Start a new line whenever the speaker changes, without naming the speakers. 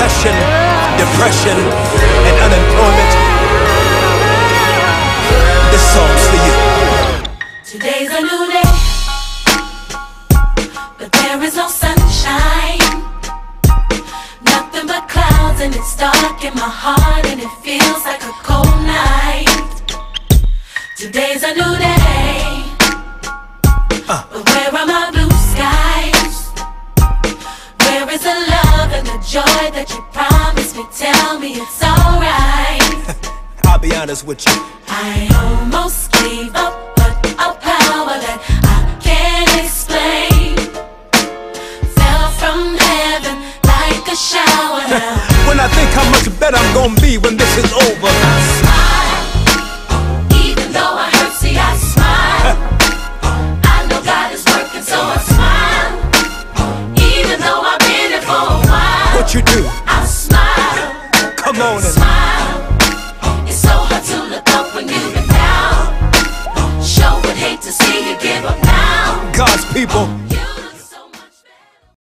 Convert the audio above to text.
depression and unemployment, this song's for you.
Today's a new day, but there is no sunshine. Nothing but clouds, and it's dark in my heart, and it feels like a cold night. Today's a new day, uh. but where are my blue skies? Where is the and the joy that you promised me? Tell me it's alright.
I'll be honest with you.
I almost gave up, but a power that I can't explain fell from heaven like a shower. Now
When I think how much better I'm gonna be when this is over. What you do?
I smile.
Come on and
Smile. It's so hard to look up when you've been down. Sure would hate to see you give up now.
God's people,